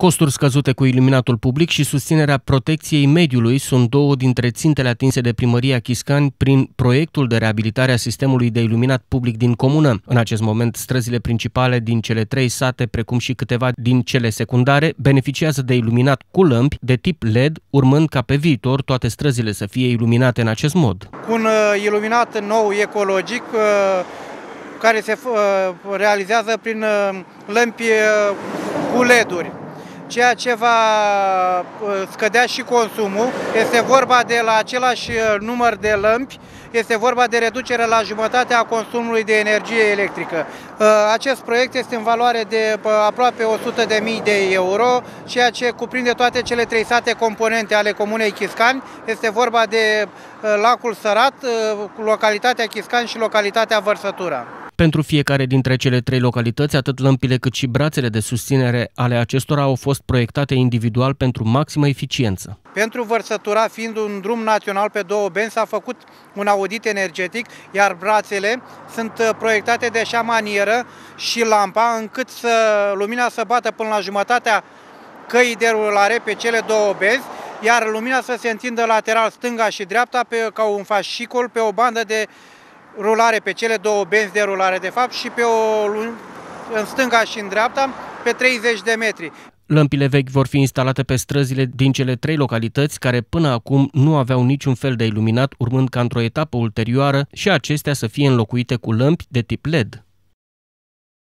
Costuri scăzute cu iluminatul public și susținerea protecției mediului sunt două dintre țintele atinse de primăria Chiscani prin proiectul de reabilitare a sistemului de iluminat public din comună. În acest moment, străzile principale din cele trei sate, precum și câteva din cele secundare, beneficiază de iluminat cu lămpi de tip LED, urmând ca pe viitor toate străzile să fie iluminate în acest mod. Cu un uh, iluminat nou ecologic, uh, care se uh, realizează prin lămpi cu LED-uri ceea ce va uh, scădea și consumul. Este vorba de la același uh, număr de lămpi, este vorba de reducere la jumătate a consumului de energie electrică. Uh, acest proiect este în valoare de aproape 100.000 de euro, ceea ce cuprinde toate cele trei sate componente ale comunei Chiscani. Este vorba de lacul Sărat, localitatea Chiscani și localitatea Vărsătura. Pentru fiecare dintre cele trei localități, atât lămpile cât și brațele de susținere ale acestora au fost proiectate individual pentru maximă eficiență. Pentru vărsătura, fiind un drum național pe două benzi, s-a făcut un audit energetic, iar brațele sunt uh, proiectate de așa manieră și lampa, încât să lumina să bată până la jumătatea căii de rulare pe cele două benzi, iar lumina să se întindă lateral stânga și dreapta pe, ca un fascicol pe o bandă de rulare pe cele două benzi de rulare, de fapt, și pe o, în stânga și în dreapta, pe 30 de metri. Lămpile vechi vor fi instalate pe străzile din cele trei localități care până acum nu aveau niciun fel de iluminat, urmând ca într-o etapă ulterioară și acestea să fie înlocuite cu lămpi de tip LED.